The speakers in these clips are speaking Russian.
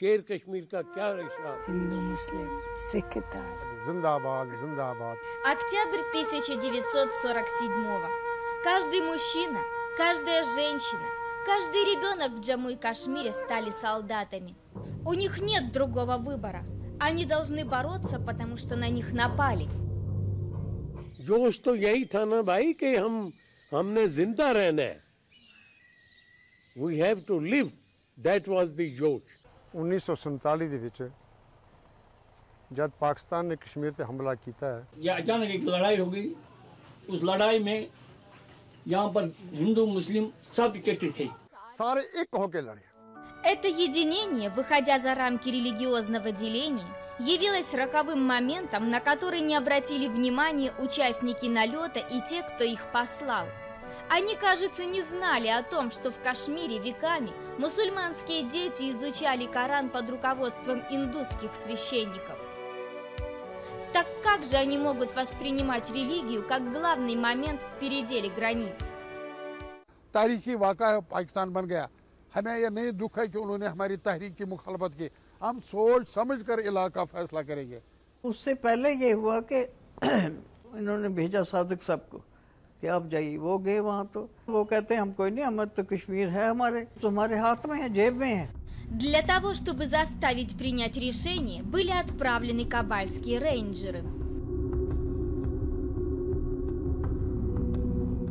शेर कश्मीर का क्या इशारा हिंदू मुस्लिम सिख इत्तेहाद जिंदाबाद जिंदाबाद Октябрь 1947 Каждый мужчина, каждая женщина, каждый ребенок в Джамму и Кашмире стали солдатами. У них нет другого выбора. Они должны бороться, потому что на них напали. जोश तो यही था ना भाई कि हम हमने जिंदा रहना है we have to live that was the जोश 1947 ਦੇ ਵਿੱਚ ਜਦ ਪਾਕਿਸਤਾਨ ਨੇ ਕਸ਼ਮੀਰ ਤੇ ਹਮਲਾ ਕੀਤਾ ਹੈ यह अचानक एक लड़ाई हो गई उस लड़ाई में यहाँ पर हिंदू मुस्लिम सब इकट्ठे थे ਸਾਰੇ ਇੱਕ ਹੋ ਕੇ ਲੜੇ Это единение, выходя за рамки религиозного деления, явилось роковым моментом, на который не обратили внимания участники налета и те, кто их послал. Они, кажется, не знали о том, что в Кашмире веками мусульманские дети изучали Коран под руководством индусских священников. Так как же они могут воспринимать религию как главный момент в переделе границ? तारीखी वाक़ा है पाकिस्तान बन गया हमें यह नहीं दुख है कि उन्होंने हमारी तहरीक की मुखालफत की हम सोच समझ कर इलाका फैसला करेंगे उससे पहले ये हुआ कि इन्होंने भेजा सादिक साहब को कि आप जाइए वो गए वहाँ तो वो कहते हैं हम कोई नहीं हमारे तो कश्मीर है हमारे तो हमारे हाथ में है जेब में है Для того, чтобы заставить принять решение, были отправлены кабальские рейнджеры.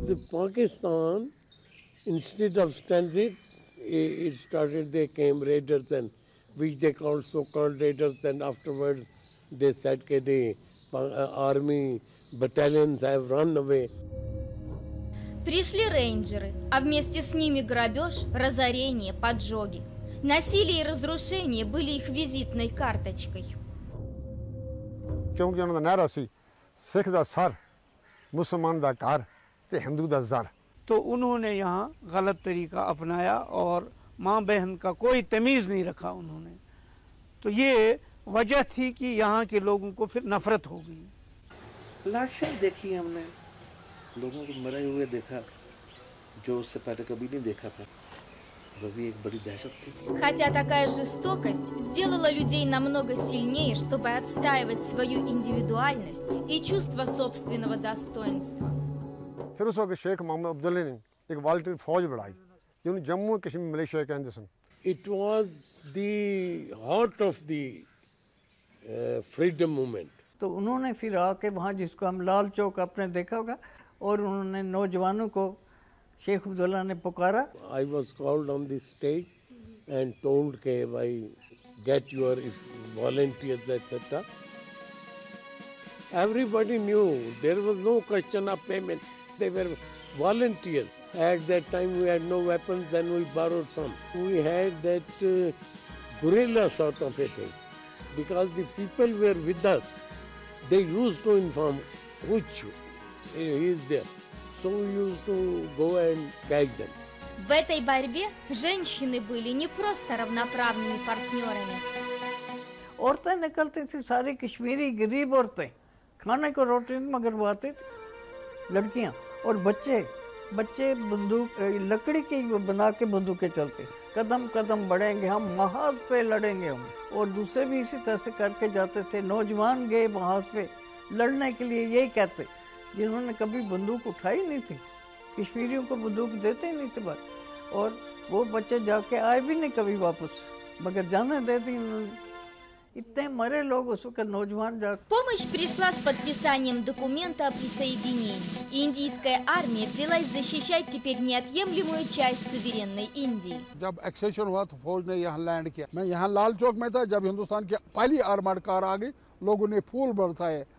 The Pakistan, instead of standing, it it started, they came raiders and which they called so-called raiders and afterwards they said that the uh, army battalions have run away. Пришли рейнджеры, а вместе с ними грабеж, разорение, поджоги. Насилие и разрушение были их визитной карточкой. ਕਿਉਂਕਿ ਉਹਨਾਂ ਦਾ ਨਾਰਾ ਸੀ ਸਿੱਖ ਦਾ ਸਰ ਮੁਸਲਮਾਨ ਦਾ ਘਰ ਤੇ ਹਿੰਦੂ ਦਾ ਜ਼ਰ तो उन्होंने यहाँ गलत तरीका अपनाया और माँ बहन का कोई तमीज़ नहीं रखा उन्होंने तो ये वजह थी कि यहाँ के लोगों को फिर नफरत हो गई लाशें देखी हमने लोगों को मरे हुए देखा जो उससे पहले कभी नहीं देखा था Хотя такая жестокость сделала людей намного сильнее, чтобы отстаивать свою индивидуальность и чувство собственного достоинства. फिर उस वक्त शेख मोहम्मद अब्दुल्ला ने एक वालटरी फौज बढ़ाई जिन्होंने जम्मू एंड कश्मीर मलेशिया के अंदर it was the heart of the freedom movement तो उन्होंने फिर आके वहाँ जिसको हम लाल चौक अपने देखा होगा, और उन्होंने नौजवानों को, शेख अब्दुल्ला ने पुकारा। I was called on the stage and told के भाई get your volunteers etcetera everybody knew there was no question of payment there volunteers at that time we had no weapon then we borrow some we had that guerrilla sort of a thing because the people were with us They used to inform which he is there. So we used to go and catch them. В этой борьбе женщины были не просто равноправными партнерами. औरतें निकलती थी सारी कश्मीरी गरीब औरतें खाने को रोटी मंगवाती थी लड़कियां और बच्चे बच्चे बंदूक लकड़ी की बना के बंदूकें चलते। कदम कदम बढ़ेंगे हम, महाज पे लड़ेंगे हम। और दूसरे भी इसी तरह से करके जाते थे। नौजवान गए महाज पे। लड़ने के लिए यही कहते, जिन्होंने कभी बंदूक उठाई नहीं थी। कश्मीरियों को बंदूक देते ही नहीं थे बस और वो बच्चे जाके आए भी नहीं कभी वापस। मगर जाने देती इतने मरे लोग उस वक्त नौजवान जा Помощь пришла с подписанием документа о присоединении. И индийская армия взялась защищать теперь неотъемлемую часть суверенной Индии. जब एक्सेशन हुआ तो फौज ने यहाँ लैंड किया मैं यहाँ लाल चौक में था जब हिंदुस्तान की पहली आर्मर्ड कार आ गई लोगों ने फूल बरसाए हिंदुस्तान जिंदाबाद किया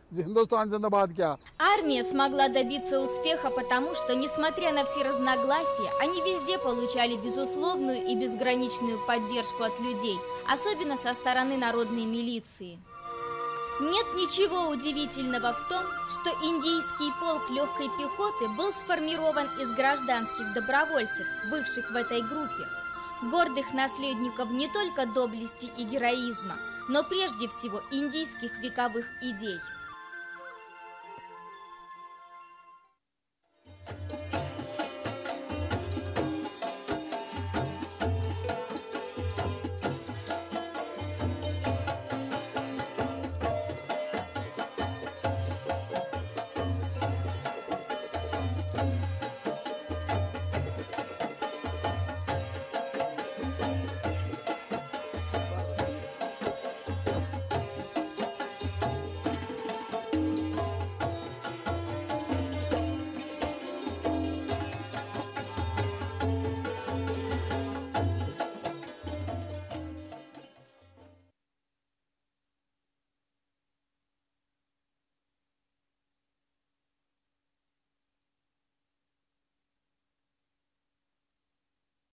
Армия смогла добиться успеха потому, что, несмотря на все разногласия, они везде получали безусловную и безграничную поддержку от людей, особенно со стороны народной милиции. Нет ничего удивительного в том, что индийский полк легкой пехоты был сформирован из гражданских добровольцев, бывших в этой группе, гордых наследников не только доблести и героизма, но прежде всего индийских вековых идей –